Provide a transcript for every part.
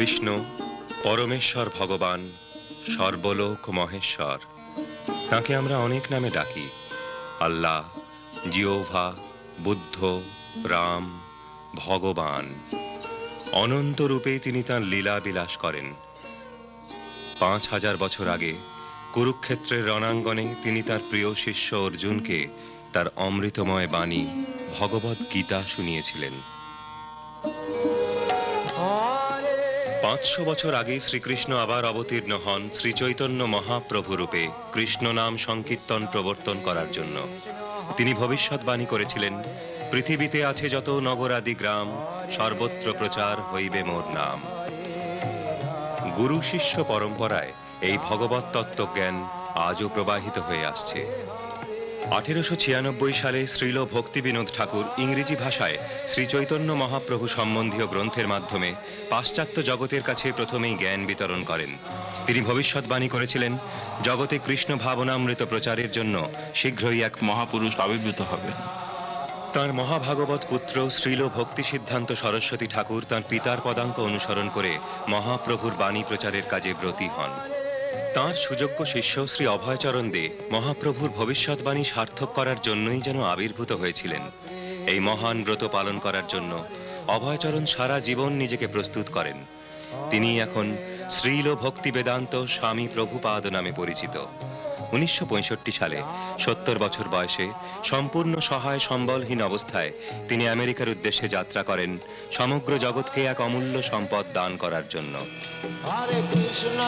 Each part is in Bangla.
কৃষ্ণ, পরমেশ্বর ভগবান, সর্বলোক মহেশ্বর। তাকে আমরা অনেক নামে ডাকি। আল্লাহ, জিওভা, বুদ্ধ, রাম, ভগবান। অনন্ত রূপে তিনি তাঁর লীলা বিলাস করেন। পাঁচ হাজার বছর আগে কুরুক্ষেত্রের রণাঙ্গনে তিনি তার প্রিয় শিষ্য অর্জুনকে তার অমৃতময় বাণী ভগবত গীতা শুনিয়েছিলেন। পাঁচশো বছর আগে শ্রীকৃষ্ণ আবার অবতীর্ণ হন শ্রীচৈতন্য মহাপ্রভু রূপে কৃষ্ণ নাম সংকীর্তন প্রবর্তন করার জন্য। তিনি ভবিষ্যৎবাণী করেছিলেন, পৃথিবীতে আছে যত নগরাদি গ্রাম, সর্বত্র প্রচার হইবে মোর নাম। গুরু শিষ্য পরম্পরায় এই ভগবত তত্ত্বজ্ঞান আজও প্রবাহিত হয়ে আসছে। আঠেরোশো ছিয়ানব্বই সালে শ্রীল ভক্তি বিনোদ ঠাকুর ইংরেজি ভাষায় শ্রী চৈতন্য মহাপ্রভু সম্বন্ধীয় গ্রন্থের মাধ্যমে পাশ্চাত্য জগতের কাছে প্রথমেই জ্ঞান বিতরণ করেন। তিনি ভবিষ্যৎবাণী করেছিলেন, জগতে কৃষ্ণ ভাবনামৃত প্রচারের জন্য শীঘ্রই এক মহাপুরুষ আবির্ভূত হবেন। তাঁর মহাভাগবত পুত্র শ্রীল ভক্তি সিদ্ধান্ত সরস্বতী ঠাকুর তাঁর পিতার পদাঙ্ক অনুসরণ করে মহাপ্রভুর বাণী প্রচারের কাজে ব্রতী হন। তাঁর সুযোগ্য শিষ্য শ্রী অভয়চরণ দে মহাপ্রভুর ভবিষ্যৎবাণী সার্থক করার জন্যই যেন আবির্ভূত হয়েছিলেন। এই মহান ব্রত পালন করার জন্য অভয়চরণ সারা জীবন নিজেকে প্রস্তুত করেন। তিনি এখন শ্রীল ভক্তি বেদান্ত স্বামী প্রভুপাদ নামে পরিচিত। উনিশশো পঁয়ষট্টি সালে সত্তর বছর বয়সে সম্পূর্ণ সহায় সম্বলহীন অবস্থায় তিনি আমেরিকার উদ্দেশ্যে যাত্রা করেন সমগ্র জগৎকে এক অমূল্য সম্পদ দান করার জন্য। Krishna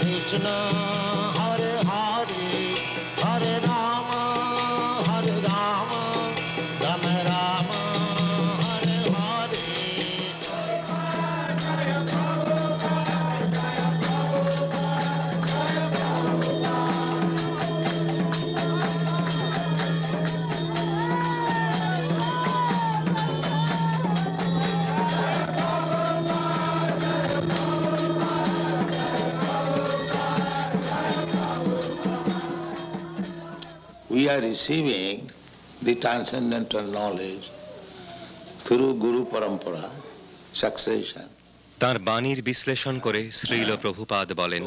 Krishna, are receiving the transcendental knowledge through Guru Parampara, succession. তার বাণীর বিশ্লেষণ করে শ্রীল প্রভুপাদ বলেন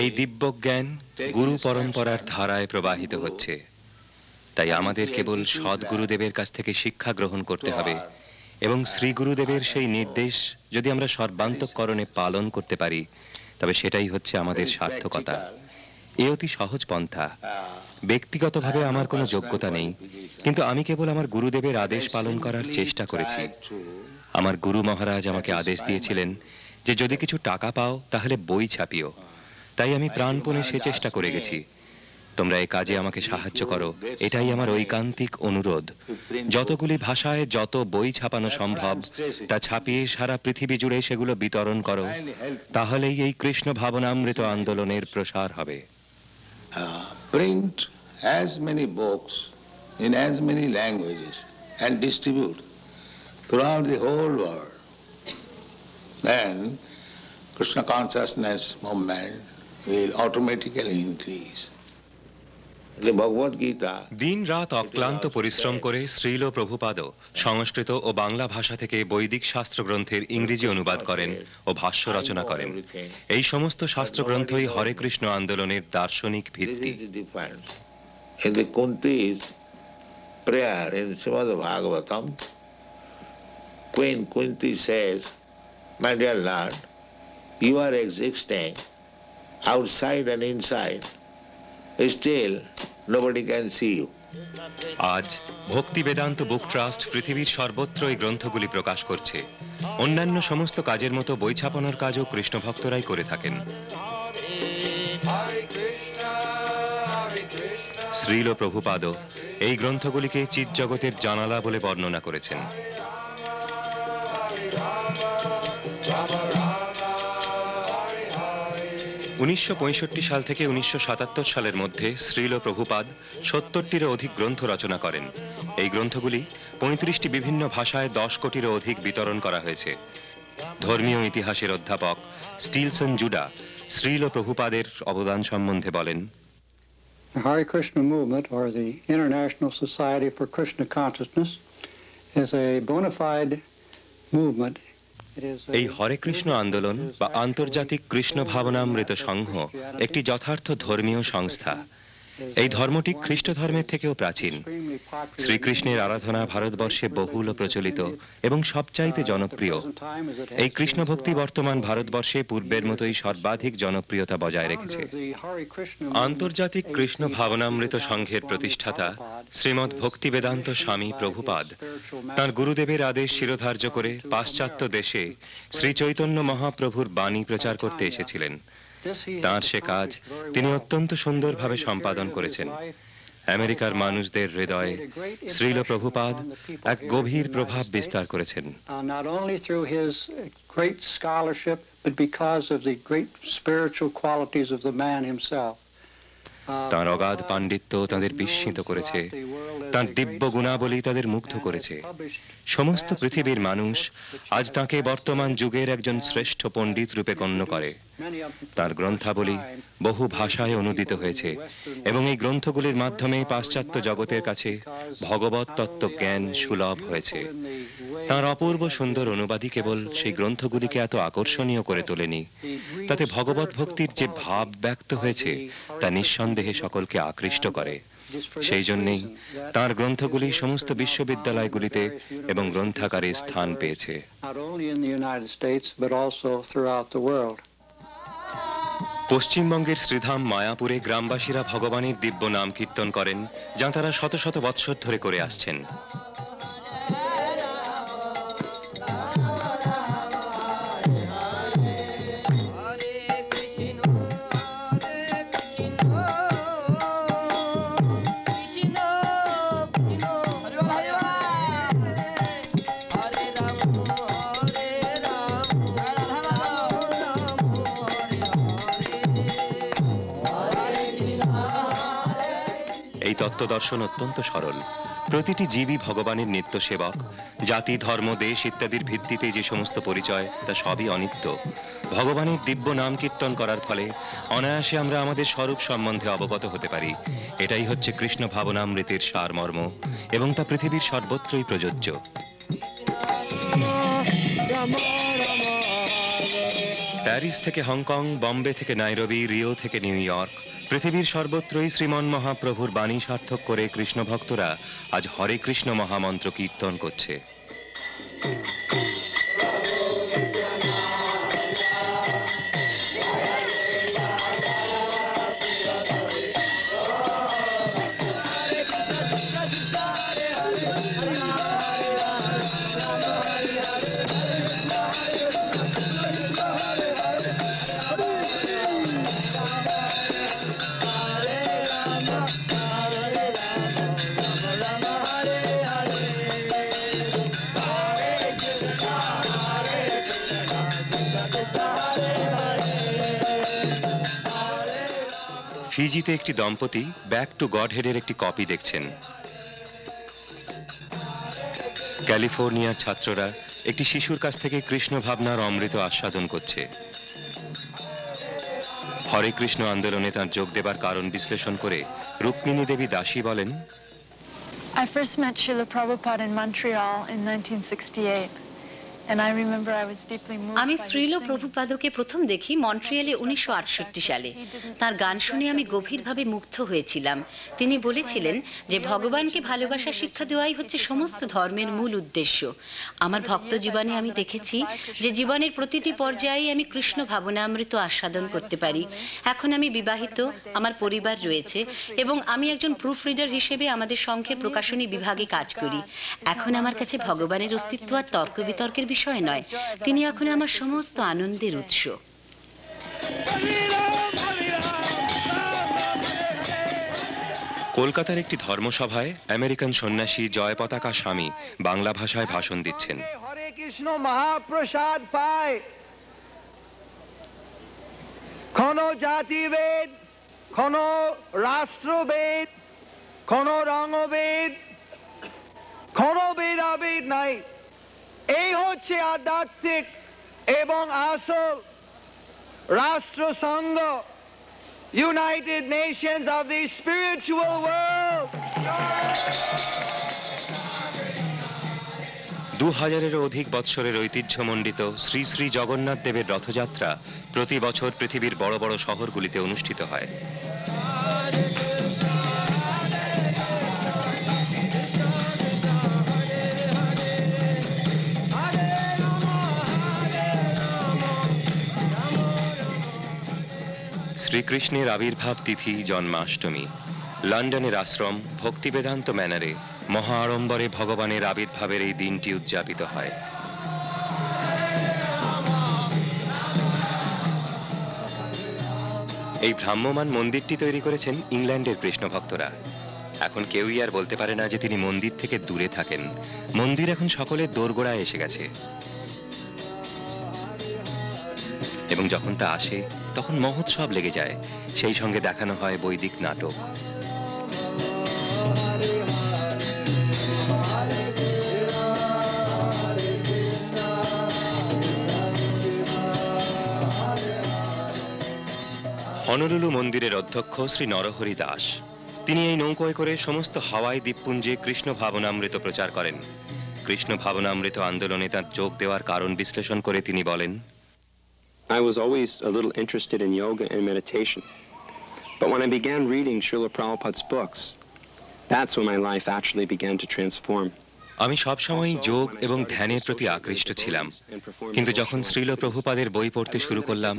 এই দিব্য জ্ঞান গুরু পরম্পরার ধারায় প্রবাহিত হচ্ছে। তাই আমাদের কেবল সদ্গুরুদেবের কাছ থেকে শিক্ষা গ্রহণ করতে হবে এবং শ্রী গুরুদেবের সেই নির্দেশ যদি আমরা সর্বান্তকরণে পালন করতে পারি তবে সেটাই হচ্ছে আমাদের সার্থকতা। এ অতি সহজ পন্থা। ব্যক্তিগতভাবে আমার কোনো যোগ্যতা নেই, কিন্তু আমি কেবল আমার গুরুদেবের আদেশ পালন করার চেষ্টা করেছি। আমার গুরু মহারাজ আমাকে আদেশ দিয়েছিলেন যে যদি কিছু টাকা পাও, তাহলে বই ছাপিও। তাই আমি প্রাণপণে সে চেষ্টা করে গেছি। তোমরা এই কাজে আমাকে সাহায্য করো, এটাই আমার ঐকান্তিক অনুরোধ। যতগুলি ভাষায় যত বই ছাপানো সম্ভব, তা ছাপিয়ে সারা পৃথিবী জুড়ে সেগুলো বিতরণ করো, তাহলেই এই কৃষ্ণ ভাবনামৃত আন্দোলনের প্রসার হবে। Uh, print as many books in as many languages and distribute throughout the whole world. Then Krishna consciousness movement will automatically increase. দিন রাত অক্লান্ত পরিশ্রম করে শ্রীল প্রভুপাদ সংস্কৃত ও বাংলা ভাষা থেকে বৈদিক শাস্ত্র গ্রন্থের ইংরেজি অনুবাদ করেন ও ভাষ্য রচনা করেন। এই সমস্ত শাস্ত্র গ্রন্থই হরে কৃষ্ণ আন্দোলনের দার্শনিক ভিত্তি। You are existing outside and inside Still, nobody can see you. আজ ভক্তি বেদান্ত বুক ট্রাস্ট পৃথিবীর সর্বত্র এই গ্রন্থগুলি প্রকাশ করছে। অন্যান্য সমস্ত কাজের মতো বই ছাপানোর কাজও কৃষ্ণ ভক্তরাই করে থাকেন। শ্রীল প্রভুপাদ এই গ্রন্থগুলিকে চিৎ জগতের জানালা বলে বর্ণনা করেছেন। উনিশশো পঁয়ষট্টি সাল থেকে উনিশশো সালের মধ্যে শ্রীল প্রভুপাদ সত্তরটিরও অধিক গ্রন্থ রচনা করেন এই গ্রন্থগুলি পঁয়ত্রিশটি বিভিন্ন ভাষায় দশ কোটিরও অধিক বিতরণ করা হয়েছে ধর্মীয় ইতিহাসের অধ্যাপক স্টিলসন জুডা শ্রীল প্রভুপাদের অবদান সম্বন্ধে বলেন Hare Krishna movement, or the International Society for Krishna Consciousness, is a bona fide movement. এই হরে কৃষ্ণ আন্দোলন বা আন্তর্জাতিক কৃষ্ণ ভাবনামৃত সংঘ একটি যথার্থ ধর্মীয় সংস্থা। এই ধর্মটি খ্রিস্ট ধর্মের থেকেও প্রাচীন। শ্রীকৃষ্ণের আরাধনা ভারতবর্ষে বহুল প্রচলিত এবং সবচাইতে জনপ্রিয়। এই কৃষ্ণ ভক্তি বর্তমান ভারতবর্ষে পূর্বের মতোই সর্বাধিক জনপ্রিয়তা বজায় রেখেছে। আন্তর্জাতিক কৃষ্ণ ভাবনামৃত সংঘের প্রতিষ্ঠাতা শ্রীমৎ ভক্তি বেদান্ত স্বামী প্রভুপাদ তার গুরুদেবের আদেশ শিরোধার্য করে পাশ্চাত্য দেশে শ্রী চৈতন্য মহাপ্রভুর বাণী প্রচার করতে এসেছিলেন। তার সে কাজ তিনি অত্যন্ত সুন্দরভাবে সম্পাদন করেছেন আমেরিকার মানুষদের হৃদয়ে শ্রীল প্রভুপাদ এক গভীর প্রভাব বিস্তার করেছেন Uh, uh, great scholarship, but because of the great spiritual qualities of the man himself. তাঁর অগাধ পাণ্ডিত্য তাদের বিস্মিত করেছে। তাঁর দিব্য গুণাবলী তাদের মুগ্ধ করেছে। সমস্ত পৃথিবীর মানুষ আজ তাকে বর্তমান যুগের একজন শ্রেষ্ঠ পণ্ডিত রূপে গণ্য করে। তার গ্রন্থাবলী বহু ভাষায় অনুদিত হয়েছে এবং এই গ্রন্থগুলির মাধ্যমে পাশ্চাত্য জগতের কাছে ভগবত তত্ত্ব জ্ঞান সুলভ হয়েছে। তার অপূর্ব সুন্দর অনুবাদী কেবল সেই গ্রন্থগুলিকে এত আকর্ষণীয় করে তোলেনি। তাতে ভগবত ভক্তির যে ভাব ব্যক্ত হয়েছে তা নিঃসন্দেহে সকলকে আকৃষ্ট করে। সেই জন্যেই তার গ্রন্থগুলি সমস্ত বিশ্ববিদ্যালয়গুলিতে এবং গ্রন্থাগারে স্থান পেয়েছে. পশ্চিমবঙ্গের শ্রীধাম মায়াপুরে গ্রামবাসীরা ভগবানের দিব্য নাম কীর্তন করেন যা তারা শত শত বৎসর ধরে করে আসছেন। এই তত্ত্বদর্শন অত্যন্ত সরল। প্রতিটি জীবই ভগবানের নিত্য সেবক জাতি, ধর্ম, দেশ ইত্যাদির ভিত্তিতে যে সমস্ত পরিচয়, তা সবই অনিত্য। ভগবানের দিব্য নাম কীর্তন করার ফলে অনায়াসে আমরা আমাদের স্বরূপ সম্বন্ধে অবগত হতে পারি। এটাই হচ্ছে কৃষ্ণ ভাবনামৃতের সারমর্ম এবং তা পৃথিবীর সর্বত্রই প্রযোজ্য। প্যারিস থেকে হংকং, বম্বে থেকে নাইরবি, রিও থেকে নিউ ইয়র্ক পৃথিবীর সর্বত্রই শ্রীমন মহাপ্রভুর বাণী সার্থক করে কৃষ্ণ ভক্তরা আজ হরে কৃষ্ণ মহামন্ত্র কীর্তন করছে। ফিজিতে একটি দম্পতি ব্যাক টু গড হেডের একটি কপি দেখছেন। ক্যালিফোর্নিয়ার ছাত্ররা একটি শিশুর কাছ থেকে কৃষ্ণ ভাবনার অমৃত আস্বাদন করছে। হরে কৃষ্ণ আন্দোলনে তার যোগ দেবার কারণ বিশ্লেষণ করে রুক্মিণী দেবী দাসী বলেন I first met Srila Prabhupada in Montreal in 1968, আমি শ্রীল. প্রভুপাদকে প্রথম দেখি মন্ট্রিয়ালে উনিশশো সালে। তার গান শুনে আমি গভীরভাবে মুগ্ধ হয়েছিলাম। তিনি বলেছিলেন যে ভগবানকে ভালোবাসা শিক্ষা দেওয়াই হচ্ছে সমস্ত ধর্মের মূল উদ্দেশ্য। আমার ভক্ত জীবনে আমি দেখেছি যে জীবনের প্রতিটি পর্যায়ে আমি কৃষ্ণ ভাবনামৃত আস্বাদন করতে পারি। এখন আমি বিবাহিত আমার পরিবার রয়েছে এবং আমি একজন প্রুফ রিডার হিসেবে আমাদের সংঘের প্রকাশনী বিভাগে কাজ করি। এখন আমার কাছে ভগবানের অস্তিত্ব আর তর্ক বিতর্কের বিষয় নয়। তিনি এখন আমার সমস্ত আনন্দের উৎস। কলকাতার একটি ধর্মসভায় আমেরিকান সন্ন্যাসী জয় পতাকা স্বামী বাংলা ভাষায় ভাষণ দিচ্ছেন। হরে কৃষ্ণ মহাপ্রসাদ পায়। কোন জাতিভেদ কোন রাষ্ট্রভেদ কোন রঙভেদ কোন ভেদাভেদ নাই। এই হচ্ছে আধ্যাত্মিক এবং আসল রাষ্ট্রসংঘ United Nations of the spiritual world দু হাজারেরও অধিক বৎসরের ঐতিহ্যমণ্ডিত শ্রী শ্রী জগন্নাথ দেবের রথযাত্রা প্রতি বছর পৃথিবীর বড় বড় শহরগুলিতে অনুষ্ঠিত হয়। শ্রীকৃষ্ণের আবির্ভাব তিথি জন্মাষ্টমী। লন্ডনের আশ্রম ভক্তিবেদান্ত ম্যানারে মহা আড়ম্বরে ভগবানের আবির্ভাবের এই দিনটি উদযাপিত হয়। এই ভ্রাম্যমান মন্দিরটি তৈরি করেছেন ইংল্যান্ডের কৃষ্ণ ভক্তরা এখন কেউই আর বলতে পারে না যে তিনি মন্দির থেকে দূরে থাকেন। মন্দির এখন সকলের দোরগোড়ায় এসে গেছে। এবং যখন তা আসে, তখন মহোৎসব লেগে যায়। সেই সঙ্গে দেখানো হয় বৈদিক নাটক। হনলুলু মন্দিরের অধ্যক্ষ শ্রী নরহরি দাস। তিনি এই নৌকোয় করে সমস্ত হাওয়াই দ্বীপপুঞ্জে কৃষ্ণ ভাবনামৃত প্রচার করেন। কৃষ্ণ ভাবনামৃত আন্দোলনে তার যোগ দেওয়ার কারণ বিশ্লেষণ করে তিনি বলেন I was always a little interested in yoga and meditation. But when I began reading Srila Prabhupada's books, that's when my life actually began to transform. আমি সবসময় যোগ এবং ধ্যানের প্রতি আকৃষ্ট ছিলাম কিন্তু যখন শ্রীল প্রভুপাদের বই পড়তে শুরু করলাম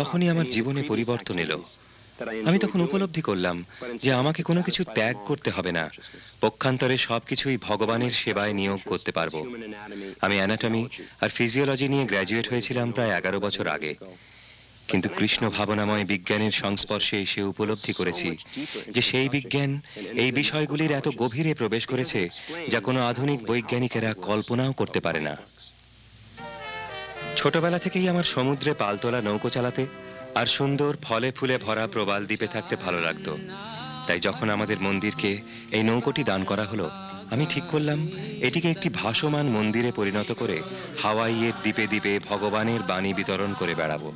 তখনই আমার জীবনে পরিবর্তন এলো আমি তখন উপলব্ধি করলাম যে আমাকে কোনো কিছু ত্যাগ করতে হবে না। পক্ষান্তরে সবকিছুই ভগবানের সেবায় নিয়োগ করতে পারব। আমি অ্যানাটমি আর ফিজিওলজি নিয়ে গ্র্যাজুয়েট হয়েছিলাম প্রায় এগারো বছর আগে। কিন্তু কৃষ্ণ ভাবনাময় বিজ্ঞানের সংস্পর্শে এসে উপলব্ধি করেছি যে সেই বিজ্ঞান এই বিষয়গুলির এত গভীরে প্রবেশ করেছে যা কোনো আধুনিক বৈজ্ঞানিকেরা কল্পনাও করতে পারে না। ছোটবেলা থেকেই আমার সমুদ্রে পালতোলা নৌকো চালাতে আর সুন্দর ফলে ফুলে ভরা প্রবাল দ্বীপে থাকতে ভালো লাগতো। তাই যখন আমাদের মন্দিরকে এই নৌকোটি দান করা হলো, আমি ঠিক করলাম, এটিকে একটি ভাসমান মন্দিরে পরিণত করে হাওয়াইয়ের দ্বীপে দ্বীপে ভগবানের বাণী বিতরণ করে বেড়াবো।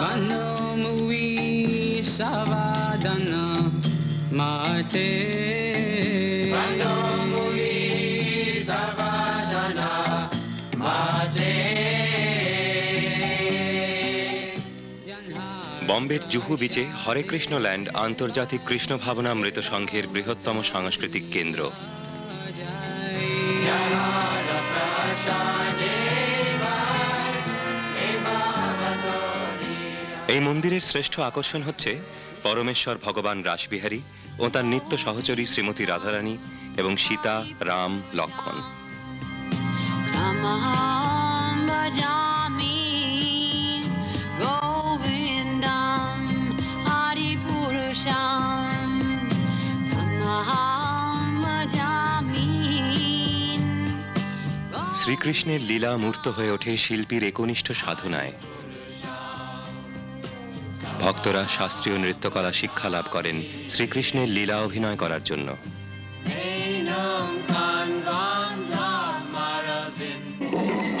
Vano mui বম্বের জুহু বিচে হরে কৃষ্ণ ল্যান্ড আন্তর্জাতিক কৃষ্ণ ভাবনামৃত সংঘের বৃহত্তম সাংস্কৃতিক কেন্দ্র এই মন্দিরের শ্রেষ্ঠ আকর্ষণ হচ্ছে পরমেশ্বর ভগবান রাসবিহারী ও তার নিত্য সহচরী শ্রীমতী রাধারানী এবং সীতা রাম লক্ষণ শ্রীকৃষ্ণের লীলা মূর্ত হয়ে ওঠে শিল্পীর একনিষ্ঠ সাধনায়। ভক্তরা শাস্ত্রীয় নৃত্যকলা শিক্ষা লাভ করেন শ্রীকৃষ্ণের লীলা অভিনয় করার জন্য।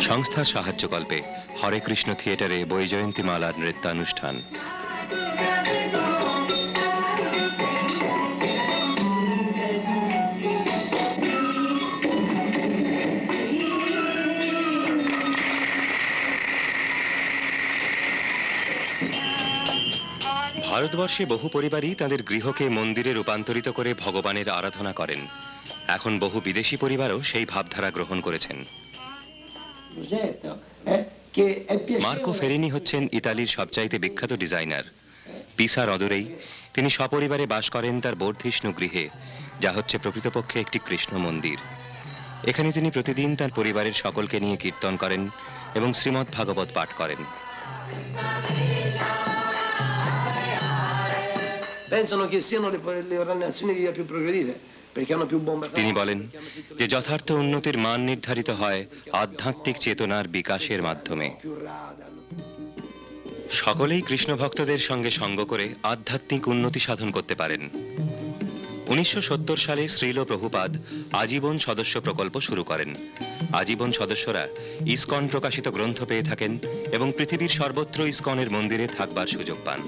সংস্থার সাহায্যকল্পে হরে কৃষ্ণ থিয়েটারে বৈজয়ন্তীমালার নৃত্যানুষ্ঠান। ভারতবর্ষে বহু পরিবারই তাদের গৃহকে মন্দিরে রূপান্তরিত করে ভগবানের আরাধনা করেন। এখন বহু বিদেশি পরিবারও সেই ভাবধারা গ্রহণ করেছেন। মার্কো ফেরিনি হচ্ছেন ইতালির সবচাইতে বিখ্যাত ডিজাইনার। পিসার অদূরেই তিনি সপরিবারে বাস করেন তার বর্ধিষ্ণু গৃহে যা হচ্ছে প্রকৃতপক্ষে একটি কৃষ্ণ মন্দির। এখানে তিনি প্রতিদিন তার পরিবারের সকলকে নিয়ে কীর্তন করেন এবং শ্রীমদ্ ভাগবত পাঠ করেন। Pensano che siano le, le nazioni più progredite তিনি বলেন যে যথার্থ উন্নতির মান নির্ধারিত হয় আধ্যাত্মিক চেতনার বিকাশের মাধ্যমে। সকলেই কৃষ্ণ ভক্তদের সঙ্গে সঙ্গ করে আধ্যাত্মিক উন্নতি সাধন করতে পারেন। উনিশশো সত্তর সালে শ্রীল প্রভুপাদ আজীবন সদস্য প্রকল্প শুরু করেন। আজীবন সদস্যরা ইসকন প্রকাশিত গ্রন্থ পেয়ে থাকেন এবং পৃথিবীর সর্বত্র ইসকনের মন্দিরে থাকবার সুযোগ পান।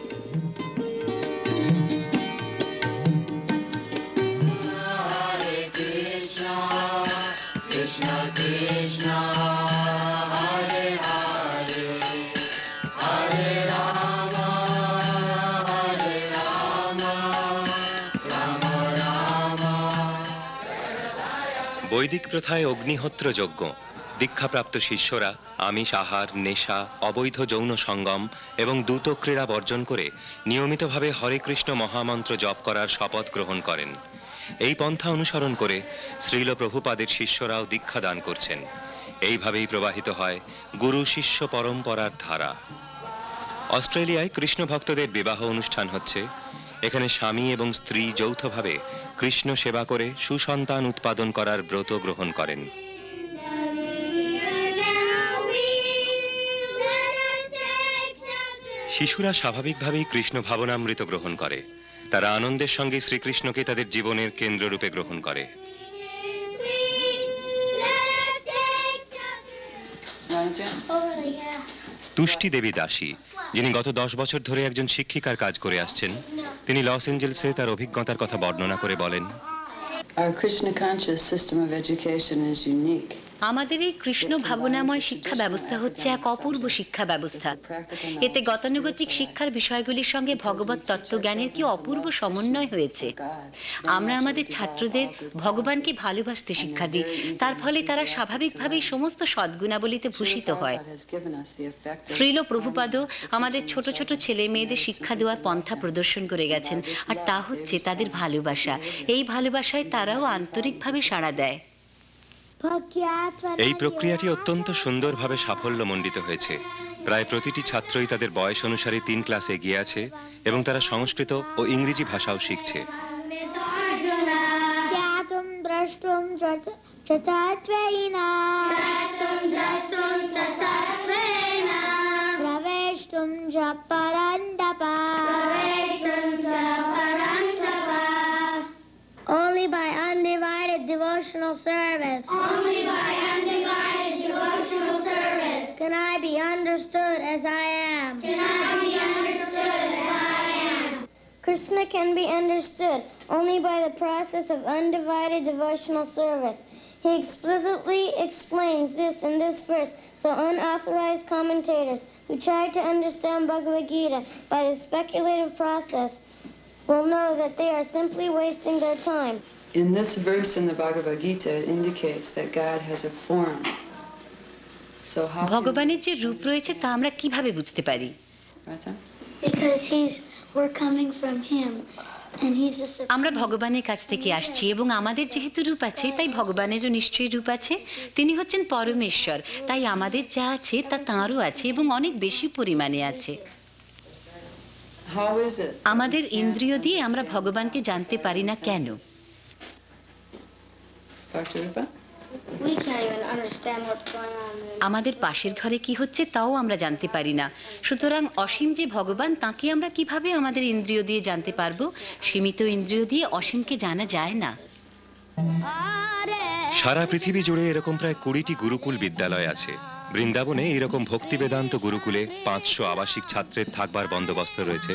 বৈদিক প্রথায় অগ্নিহোত্র যজ্ঞ। দীক্ষাপ্রাপ্ত শিষ্যরা আমিষ আহার, নেশা, অবৈধ যৌন সঙ্গম এবং দ্রুত ক্রীড়া বর্জন করে নিয়মিতভাবে হরে কৃষ্ণ মহামন্ত্র জপ করার শপথ গ্রহণ করেন। এই পন্থা অনুসরণ করে শ্রীল প্রভুপাদের শিষ্যরাও দীক্ষা দান করছেন। এইভাবেই প্রবাহিত হয় গুরু শিষ্য পরম্পরার ধারা। অস্ট্রেলিয়ায় কৃষ্ণ ভক্তদের বিবাহ অনুষ্ঠান হচ্ছে। এখানে স্বামী এবং স্ত্রী যৌথভাবে কৃষ্ণ সেবা করে সুসন্তান উৎপাদন করার ব্রত গ্রহণ করেন। শিশুরা স্বাভাবিকভাবেই কৃষ্ণ ভাবনামৃত গ্রহণ করে। তারা আনন্দের সঙ্গে শ্রীকৃষ্ণকে তাদের জীবনের কেন্দ্ররূপে গ্রহণ করে। তুষ্টি দেবী দাসী, যিনি গত দশ বছর ধরে একজন শিক্ষিকার কাজ করে আসছেন তিনি লস এঞ্জেলসে তার অভিজ্ঞতার কথা বর্ণনা করে বলেন Our Krishna conscious system of education is unique. আমাদের এই কৃষ্ণ ভাবনাময় শিক্ষা ব্যবস্থা হচ্ছে এক অপূর্ব শিক্ষা ব্যবস্থা। এতে গতানুগতিক শিক্ষার বিষয়গুলির সঙ্গে ভগবত তত্ত্বজ্ঞানের কি অপূর্ব সমন্বয় হয়েছে? আমরা আমাদের ছাত্রদের ভগবানকে ভালোবাসতে শিক্ষা দিই, তার ফলে তারা স্বাভাবিকভাবেই সমস্ত সদ্গুণাবলিতে ভূষিত হয়। শ্রীল প্রভুপাদ আমাদের ছোট ছোট ছেলে মেয়েদের শিক্ষা দেওয়ার পন্থা প্রদর্শন করে গেছেন, আর তা হচ্ছে তাদের ভালোবাসা। এই ভালোবাসায় তারাও আন্তরিকভাবে সাড়া দেয়। এই প্রক্রিয়াটি অত্যন্ত সুন্দরভাবে সাফল্য মণ্ডিত হয়েছে। প্রায় প্রতিটি ছাত্রই তাদের বয়স অনুসারে তিন ক্লাস এগিয়ে আছে এবং তারা সংস্কৃত ও ইংরেজি ভাষাও শিখছে। Only by undivided devotional service. Only by undivided devotional service. Can I be understood as I am. Can I be understood as I am. Krishna can be understood only by the process of undivided devotional service. He explicitly explains this in this verse, so unauthorized commentators who try to understand Bhagavad Gita by the speculative process will know that they are simply wasting their time. In this verse in the Bhagavad Gita, it indicates that God has a form. So how can- ভগবানের যে রূপ রয়েছে তা আমরা কীভাবে বুঝতে পারি Because he's we're coming from him আমরা ভগবানের কাছ থেকে আসছি এবং আমাদের যেহেতু রূপ আছে তাই ভগবানেরও নিশ্চয়ই রূপ আছে তিনি হচ্ছেন পরমেশ্বর তাই আমাদের যা আছে তা তাঁরও আছে এবং অনেক বেশি পরিমাণে আছে? আমাদের ইন্দ্রিয় দিয়ে আমরা ভগবানকে জানতে পারি না কেন? আমাদের পাশের ঘরে কি হচ্ছে তাও আমরা জানতে পারি না। সুতরাং অসীম যে ভগবান তাকে আমরা কীভাবে আমাদের ইন্দ্রিয় দিয়ে জানতে পারব? সীমিত ইন্দ্রিয় দিয়ে অসীমকে জানা যায় না। সারা পৃথিবী জুড়ে এরকম প্রায় কুড়িটি গুরুকুল বিদ্যালয় আছে। বৃন্দাবনে এরকম ভক্তি বেদান্ত গুরুকুলে পাঁচশো আবাসিক ছাত্রের থাকবার বন্দোবস্ত রয়েছে.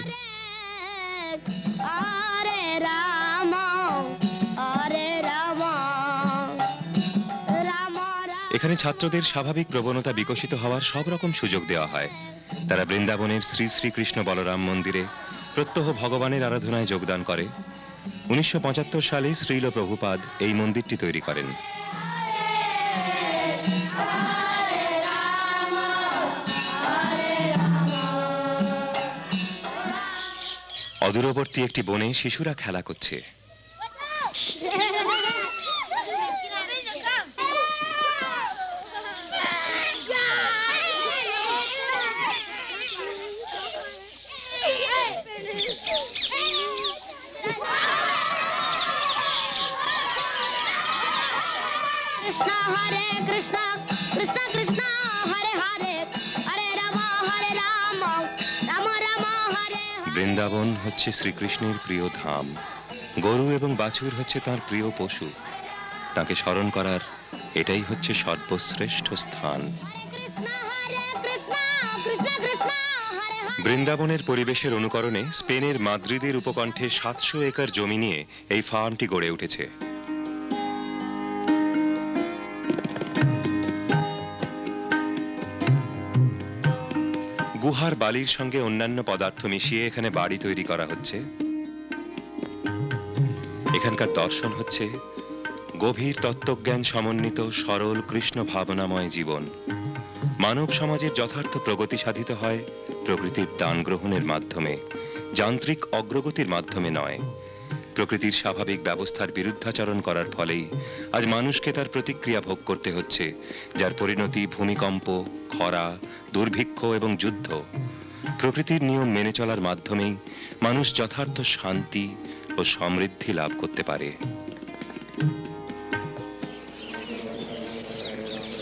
এখানে ছাত্রদের স্বাভাবিক প্রবণতা বিকশিত হওয়ার সব রকম সুযোগ দেওয়া হয়। তারা বৃন্দাবনের শ্রী শ্রীকৃষ্ণ বলরাম মন্দিরে প্রত্যহ ভগবানের আরাধনায় যোগদান করে। উনিশশো পঁচাত্তর সালে শ্রীল প্রভুপাদ এই মন্দিরটি তৈরি করেন। অদূরবর্তী একটি বনে শিশুরা খেলা করছে। হচ্ছে শ্রীকৃষ্ণের প্রিয় ধাম। গরু এবং বাছুর হচ্ছে তার প্রিয় পশু। তাকে স্মরণ করার এটাই হচ্ছে সর্বশ্রেষ্ঠ স্থান. বৃন্দাবনের পরিবেশের অনুকরণে স্পেনের মাদ্রিদের উপকণ্ঠে সাতশো একর জমি নিয়ে এই ফার্মটি গড়ে উঠেছে। গুহার বালির সঙ্গে অন্যান্য পদার্থ মিশিয়ে এখানে বাড়ি তৈরি করা হচ্ছে। এখানকার দর্শন হচ্ছে গভীর তত্ত্বজ্ঞান সমন্বিত সরল কৃষ্ণ ভাবনাময় জীবন। মানব সমাজের যথার্থ প্রগতি সাধিত হয় প্রকৃতির দান গ্রহণের মাধ্যমে, যান্ত্রিক অগ্রগতির মাধ্যমে নয়। প্রকৃতির স্বাভাবিক ব্যবস্থার বিরুদ্ধাচরণ করার ফলেই আজ মানুষকে তার প্রতিক্রিয়া ভোগ করতে হচ্ছে, যার পরিণতি ভূমিকম্প, খরা, দুর্ভিক্ষ এবং যুদ্ধ। প্রকৃতির নিয়ম মেনে চলার মাধ্যমেই মানুষ যথার্থ শান্তি ও সমৃদ্ধি লাভ করতে পারে।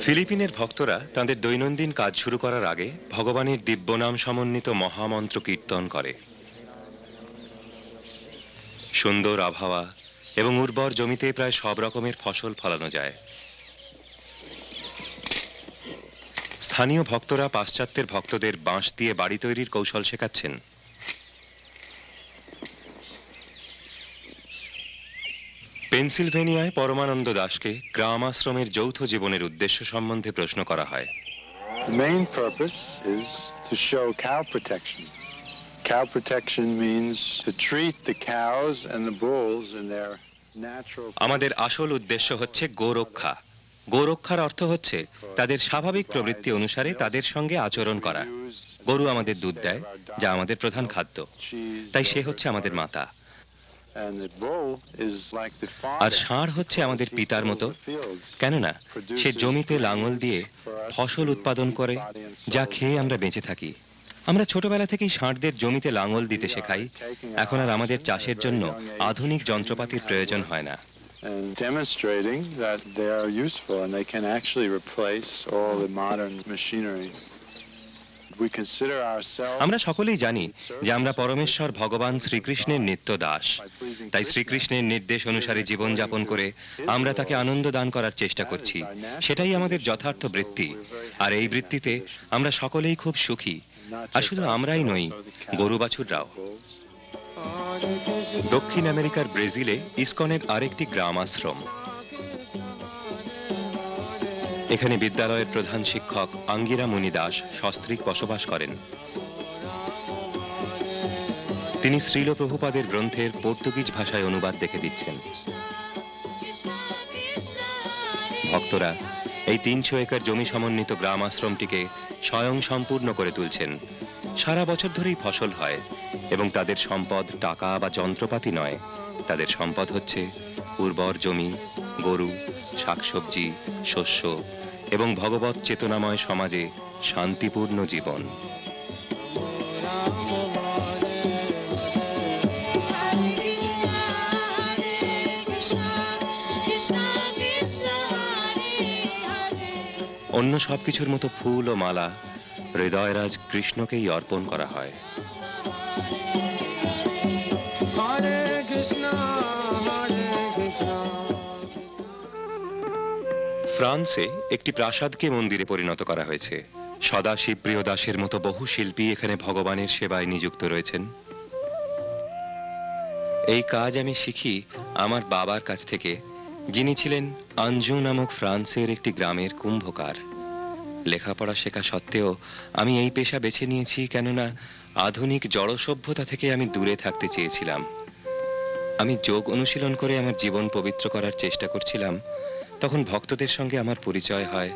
ফিলিপিনের ভক্তরা তাদের দৈনন্দিন কাজ শুরু করার আগে ভগবানের দিব্যনাম সমন্বিত মহামন্ত্র কীর্তন করে। সুন্দর আবহাওয়া এবং উর্বর জমিতে প্রায় সব রকমের ফসল ফলানো যায়। স্থানীয় ভক্তরা পাশ্চাত্যের ভক্তদের বাঁশ দিয়ে বাড়ি তৈরির কৌশল শেখাচ্ছেন। পেনসিলভেনিয়ায় পরমানন্দ দাসকে গ্রাম আশ্রমের যৌথ জীবনের উদ্দেশ্য সম্বন্ধে প্রশ্ন করা হয়। The main purpose is to show cow protection. Cow protection means to treat the cows and the bulls in their natural. আমাদের আসল উদ্দেশ্য হচ্ছে গোরক্ষা। গোরক্ষার অর্থ হচ্ছে তাদের স্বাভাবিক প্রবৃত্তি অনুসারে তাদের সঙ্গে আচরণ করা। গরু আমাদের দুধ দেয় যা আমাদের প্রধান খাদ্য। তাই সে হচ্ছে আমাদের মাতা। And the bull is like the আর. ষাঁড় হচ্ছে আমাদের পিতার মতো। কেননা সে জমিতে লাঙল দিয়ে ফসল উৎপাদন করে যা খেয়ে আমরা বেঁচে থাকি। আমরা ছোটবেলা থেকেই ষাঁড়দের জমিতে লাঙল দিতে শেখাই। এখন আর আমাদের চাষের জন্য আধুনিক যন্ত্রপাতির প্রয়োজন হয় না। And demonstrating that they are useful and they can actually replace all the modern machinery. We consider ourselves আমরা সকলেই জানি যে আমরা পরমেশ্বর ভগবান শ্রীকৃষ্ণের নিত্য দাস তাই শ্রীকৃষ্ণের নির্দেশ অনুসারে জীবনযাপন করে আমরা তাকে আনন্দ দান করার চেষ্টা করছি। সেটাই আমাদের যথার্থ বৃত্তি। আর এই বৃত্তিতে আমরা সকলেই খুব সুখী। আর শুধু আমরাই নই গরু বাছুররাও। দক্ষিণ আমেরিকার ব্রাজিলে ইসকনের আরেকটি গ্রাম আশ্রম এখানে বিদ্যালয়ের প্রধান শিক্ষক আঙ্গিরা মুনি দাস সস্ত্রীক বসবাস করেন। তিনি শ্রীল প্রভুপাদের গ্রন্থের পর্তুগিজ ভাষায় অনুবাদ দেখে দিচ্ছেন। ভক্তরা এই তিনশো একর জমি সমন্বিত গ্রাম আশ্রমটিকে স্বয়ং সম্পূর্ণ করে তুলছেন। সারা বছর ধরেই ফসল হয় এবং তাদের সম্পদ টাকা বা যন্ত্রপাতি নয়। তাদের সম্পদ হচ্ছে উর্বর জমি, গরু, শাকসবজি, শস্য এবং ভগবত চেতনাময় সমাজে শান্তিপূর্ণ জীবন। অন্য সব কিছুর মতো ফুল ও মালা হৃদয়রাজ কৃষ্ণকেই অর্পণ করা হয়. ফ্রান্সে একটি প্রাসাদকে মন্দিরে পরিণত করা হয়েছে। সদা শিবপ্রিয় দাসের মতো বহু শিল্পী এখানে ভগবানের সেবায় নিযুক্ত রয়েছেন। এই কাজ আমি শিখি আমার বাবার কাছ থেকে যিনি ছিলেন আঞ্জু নামক ফ্রান্সের একটি গ্রামের কুম্ভকার। লেখাপড়া শেখা সত্ত্বেও আমি এই পেশা বেছে নিয়েছি কেননা আধুনিক জড় সভ্যতা থেকে আমি দূরে থাকতে চেয়েছিলাম। আমি যোগ অনুশীলন করে আমার জীবন পবিত্র করার চেষ্টা করছিলাম, তখন ভক্তদের সঙ্গে আমার পরিচয় হয়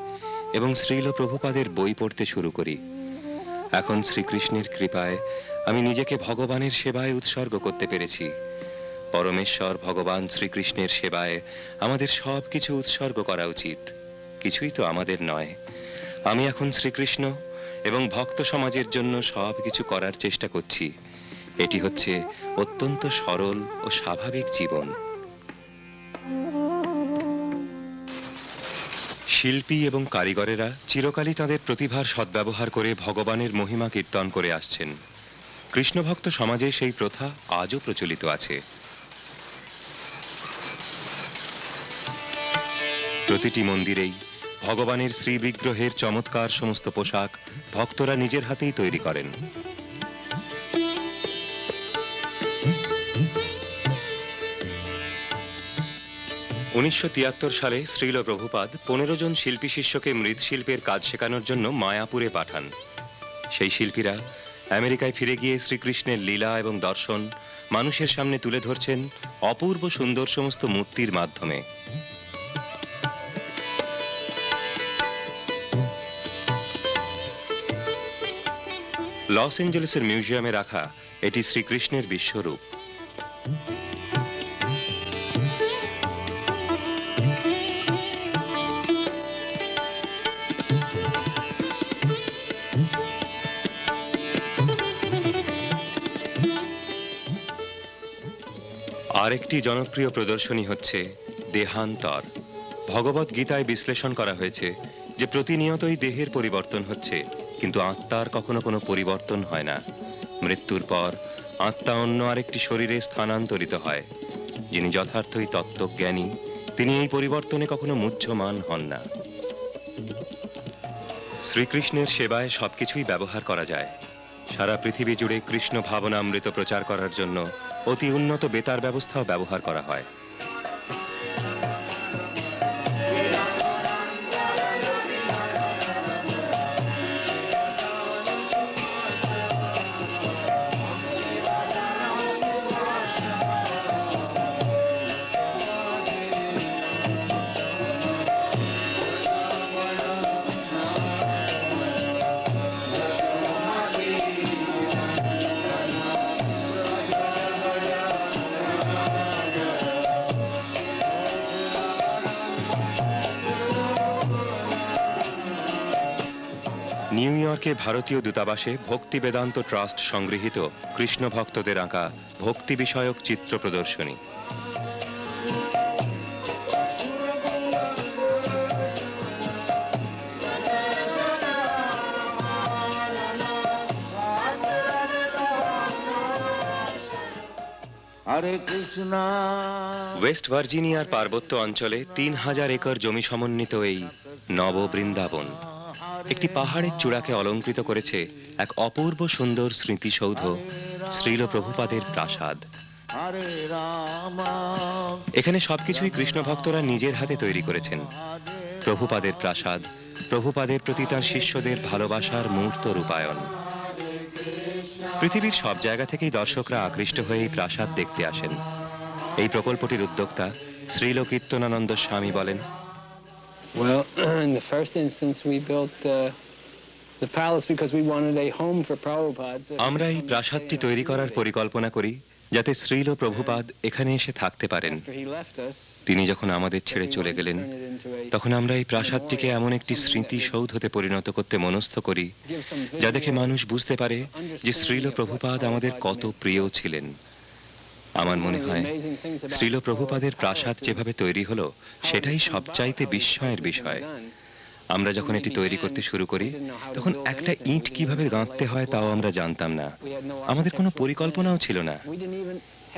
এবং শ্রীল প্রভুপাদের বই পড়তে শুরু করি। এখন শ্রীকৃষ্ণের কৃপায় আমি নিজেকে ভগবানের সেবায় উৎসর্গ করতে পেরেছি। পরমেশ্বর, ভগবান শ্রীকৃষ্ণের সেবায় আমাদের সব কিছু উৎসর্গ করা উচিত। কিছুই তো আমাদের নয়। আমি এখন শ্রীকৃষ্ণ এবং ভক্ত সমাজের জন্য সব কিছু করার চেষ্টা করছি। এটি হচ্ছে অত্যন্ত সরল ও স্বাভাবিক জীবন। শিল্পী এবং কারিগরেরা চিরকালই তাদের প্রতিভার সদ্ব্যবহার করে ভগবানের মহিমা কীর্তন করে আসছেন। কৃষ্ণভক্ত সমাজে সেই প্রথা আজও প্রচলিত আছে। প্রতিটি মন্দিরেই ভগবানের শ্রী বিগ্রহের চমৎকার সমস্ত পোশাক ভক্তরা নিজের হাতেই তৈরি করেন। উনিশশো তিয়াত্তর সালে শ্রীল প্রভুপাদ পনেরো জন শিল্পী শিষ্যকে মৃৎশিল্পের কাজ শেখানোর জন্য মায়াপুরে পাঠান। সেই শিল্পীরা আমেরিকায় ফিরে গিয়ে শ্রীকৃষ্ণের লীলা এবং দর্শন মানুষের সামনে তুলে ধরছেন অপূর্ব সুন্দর সমস্ত মূর্তির মাধ্যমে। লস এঞ্জেলেসের মিউজিয়ামে রাখা এটি শ্রীকৃষ্ণের বিশ্বরূপ। আরেকটি জনপ্রিয় প্রদর্শনী হচ্ছে দেহান্তর। ভগবত গীতায় বিশ্লেষণ করা হয়েছে যে প্রতিনিয়তই দেহের পরিবর্তন হচ্ছে। কিন্তু আত্মার কখনো কোনো পরিবর্তন হয় না। মৃত্যুর পর আত্মা অন্য আরেকটি শরীরে স্থানান্তরিত হয়। যিনি যথার্থই তত্ত্বজ্ঞানী, তিনি এই পরিবর্তনে কখনো মুহ্যমান হন না। শ্রীকৃষ্ণের সেবায় সবকিছুই ব্যবহার করা যায়। সারা পৃথিবী জুড়ে কৃষ্ণ ভাবনা ভাবনামৃত প্রচার করার জন্য অতি উন্নত বেতার ব্যবস্থাও ব্যবহার করা হয়। ইয়র্কে ভারতীয় দূতাবাসে ভক্তি বেদান্ত ট্রাস্ট সংগৃহীত কৃষ্ণ ভক্তদের আঁকা ভক্তি বিষয়ক চিত্র প্রদর্শনী। ওয়েস্ট ভার্জিনিয়ার পার্বত্য অঞ্চলে তিন হাজার একর জমি সমন্বিত এই নব বৃন্দাবন একটি পাহাড়ের চূড়াকে অলঙ্কৃত করেছে এক অপূর্ব সুন্দর স্মৃতিসৌধ, শ্রীল প্রভুপাদের প্রাসাদ। এখানে সবকিছুই কৃষ্ণ ভক্তরা নিজের হাতে তৈরি করেছেন। প্রভুপাদের প্রাসাদ, প্রভুপাদের প্রতি তার শিষ্যদের ভালোবাসার মূর্ত রূপায়ণ। পৃথিবীর সব জায়গা থেকেই দর্শকরা আকৃষ্ট হয়ে এই প্রাসাদ দেখতে আসেন। এই প্রকল্পটির উদ্যোক্তা শ্রীল কীর্তনানন্দ স্বামী বলেন Well, in the first instance, we built uh, the palace because we wanted a home for Prabhupada. আমরা এই প্রাসাদটি তৈরি করার পরিকল্পনা করি যাতে শ্রীল প্রভুপাদ এখানে এসে থাকতে পারেন। তিনি যখন আমাদের ছেড়ে চলে গেলেন তখন আমরা এই প্রাসাদটিকে এমন একটি স্মৃতিসৌধতে পরিণত করতে মনস্থ করি যা দেখে মানুষ বুঝতে পারে যে শ্রীল প্রভুপাদ আমাদের কত প্রিয় ছিলেন। আমার মনে হয় শ্রীল প্রভুপাদের প্রাসাদ যেভাবে তৈরি হলো সেটাই সবচাইতে বিস্ময়ের বিষয়। আমরা যখন এটি তৈরি করতে শুরু করি তখন একটা ইট কীভাবে গাঁথতে হয় তাও আমরা জানতাম না। আমাদের কোনো পরিকল্পনাও ছিল না।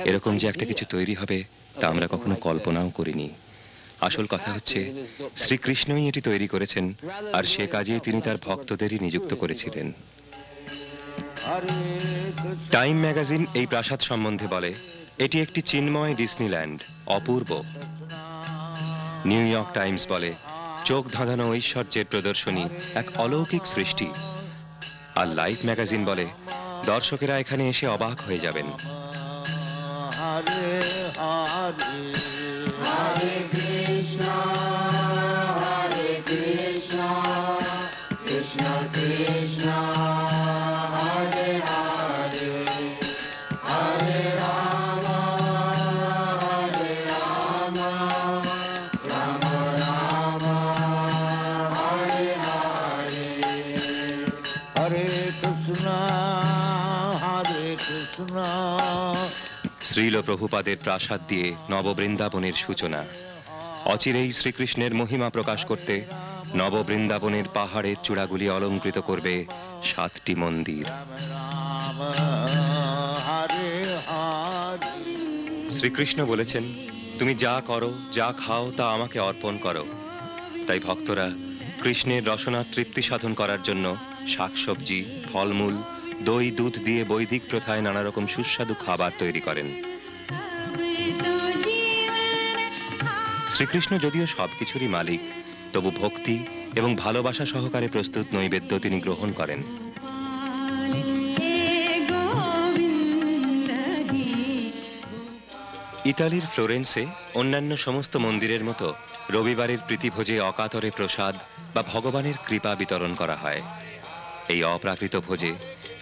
এরকম যে একটা কিছু তৈরি হবে তা আমরা কখনো কল্পনাও করিনি। আসল কথা হচ্ছে শ্রীকৃষ্ণই এটি তৈরি করেছেন আর সে কাজে তিনি তার ভক্তদেরই নিযুক্ত করেছিলেন। টাইম ম্যাগাজিন এই প্রাসাদ সম্বন্ধে বলে এটি একটি চিন্ময় ডিসনিল্যান্ড, অপূর্ব। নিউ ইয়র্ক টাইমস বলে, চোখ ধাঁধানো ঐশ্বর্যের প্রদর্শনী এক অলৌকিক সৃষ্টি। আর লাইফ ম্যাগাজিন বলে, দর্শকেরা এখানে এসে অবাক হয়ে যাবেন। শ্রীল প্রভুপাদের প্রাসাদ দিয়ে নববৃন্দাবনের সূচনা। অচিরেই শ্রীকৃষ্ণের মহিমা প্রকাশ করতে নববৃন্দাবনের পাহাড়ের চূড়াগুলি অলঙ্কৃত করবে সাতটি মন্দির. শ্রীকৃষ্ণ বলেছেন, তুমি যা করো, যা খাও, তা আমাকে অর্পণ করো। তাই ভক্তরা কৃষ্ণের রসনা তৃপ্তি সাধন করার জন্য শাকসবজি, ফলমূল, দই, দুধ দিয়ে বৈদিক প্রথায় নানা রকম সুস্বাদু খাবার তৈরি করেন। শ্রীকৃষ্ণ যদিও সবকিছুরই মালিক, তবু ভক্তি এবং ভালোবাসা সহকারে প্রস্তুত নৈবেদ্য তিনি গ্রহণ করেন। ইতালির ফ্লোরেন্সে অন্যান্য সমস্ত মন্দিরের মতো রবিবারের প্রীতিভোজে অকাতরে প্রসাদ বা ভগবানের কৃপা বিতরণ করা হয়। এই অপ্রাকৃত ভোজে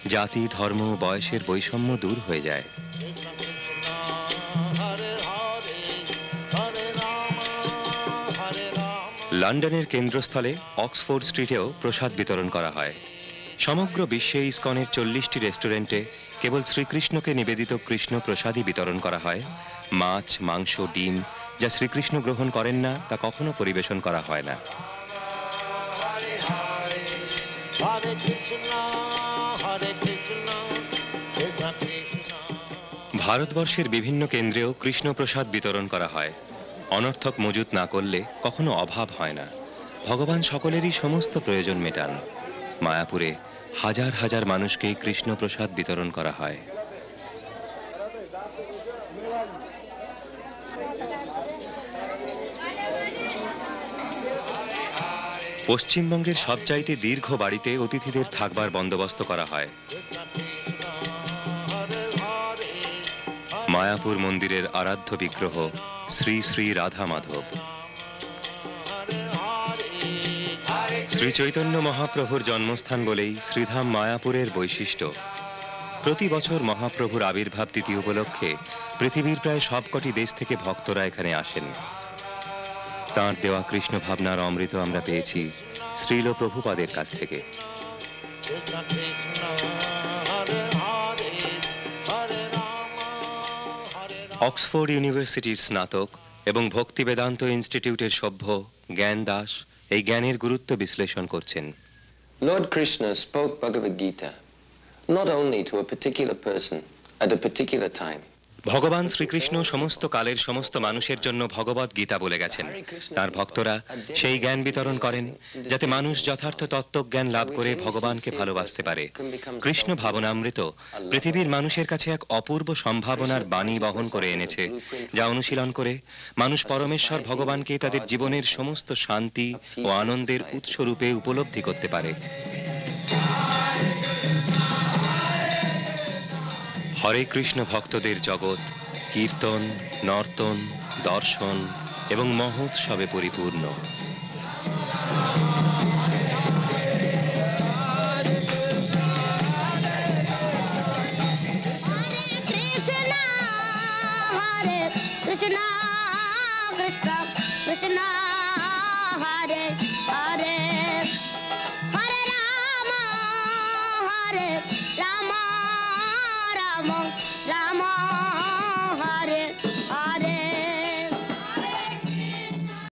জাতি, ধর্ম, বয়সের বৈষম্য দূর হয়ে যায়। লন্ডনের কেন্দ্রস্থলে অক্সফোর্ড স্ট্রিটেও প্রসাদ বিতরণ করা হয়। সমগ্র বিশ্বে ইস্কনের চল্লিশটি রেস্টুরেন্টে কেবল শ্রীকৃষ্ণকে নিবেদিত কৃষ্ণ প্রসাদই বিতরণ করা হয়। মাছ মাংস ডিম যা শ্রীকৃষ্ণ গ্রহণ করেন না তা কখনো পরিবেশন করা হয় না. ভারতবর্ষের বিভিন্ন কেন্দ্রেও কৃষ্ণ প্রসাদ বিতরণ করা হয়। অনর্থক মজুত না করলে কখনো অভাব হয় না। ভগবান সকলেরই সমস্ত প্রয়োজন মেটান। মায়াপুরে হাজার হাজার মানুষকে কৃষ্ণ প্রসাদ বিতরণ করা হয়। পশ্চিমবঙ্গের সবচাইতে দীর্ঘ বাড়িতে অতিথিদের থাকবার বন্দোবস্ত করা হয়। মায়াপুর মন্দিরের আরাধ্য বিগ্রহ শ্রী শ্রী রাধা মাধব শ্রী চৈতন্য মহাপ্রভুর জন্মস্থান বলেই শ্রীধাম মায়াপুরের বৈশিষ্ট্য। প্রতি বছর মহাপ্রভুর আবির্ভাব তিথি উপলক্ষে পৃথিবীর প্রায় সবকটি দেশ থেকে ভক্তরা এখানে আসেন। তাঁর দেওয়া কৃষ্ণ ভাবনার অমৃত আমরা পেয়েছি শ্রীল প্রভুপাদের কাছ থেকে। অক্সফোর্ড ইউনিভার্সিটির স্নাতক এবং ভক্তি বেদান্ত ইনস্টিটিউটের সভ্য জ্ঞান দাস এই জ্ঞানের গুরুত্ব বিশ্লেষণ করছেন Lord Krishna spoke Bhagavad Gita not only to a particular person at a particular time, ভগবান শ্রীকৃষ্ণ সমস্ত কালের সমস্ত মানুষের জন্য ভগবত গীতা বলে গেছেন। তার ভক্তরা সেই জ্ঞান বিতরণ করেন, যাতে মানুষ যথার্থ তত্ত্বজ্ঞান লাভ করে ভগবানকে ভালোবাসতে পারে। কৃষ্ণ ভাবনামৃত পৃথিবীর মানুষের কাছে এক অপূর্ব সম্ভাবনার বাণী বহন করে এনেছে, যা অনুশীলন করে মানুষ পরমেশ্বর ভগবানকে তাদের জীবনের সমস্ত শান্তি ও আনন্দের উৎসরূপে উপলব্ধি করতে পারে। হরে কৃষ্ণ ভক্তদের জগৎ কীর্তন নর্তন দর্শন এবং মহোৎসবে পরিপূর্ণ। Krishna, Krishna